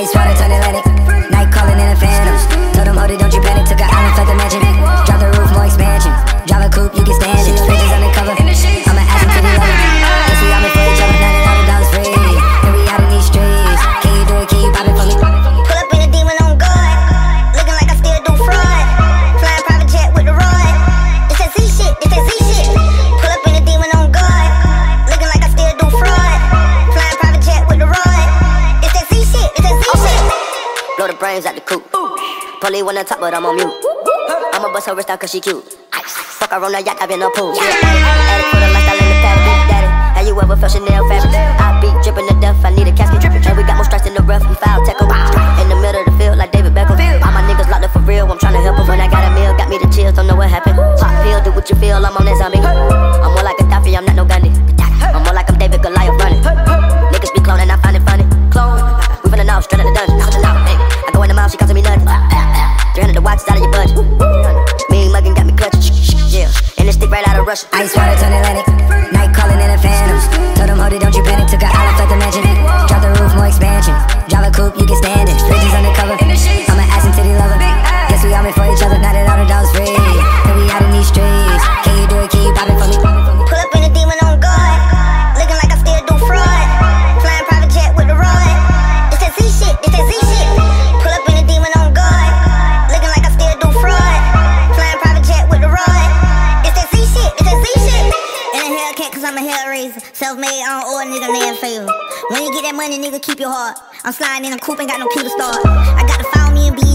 Ice water turn Atlantic. Night calling in a phantom. the brains at the coop. Pully one on top, but I'm on mute. I'ma bust her wrist out cause she cute. Ice. Fuck her on the yacht, I've been on pool. Yeah. Addict for the lifestyle in the past, big. Have you ever felt Chanel fabric? I be dripping the death, I need a casket. And we got more strikes in the rough, we foul tackle. In the middle of the field, like David Beckham. All my niggas locked up for real, I'm tryna help out of your budget. Mean mugging got me clutching. Yeah, and it stick right out of Russia. Ice water turn Atlantic. hell raiser. Self made, I don't owe a nigga land favor. When you get that money, nigga, keep your heart. I'm sliding in a coupe, ain't got no key to start. I got to follow me and be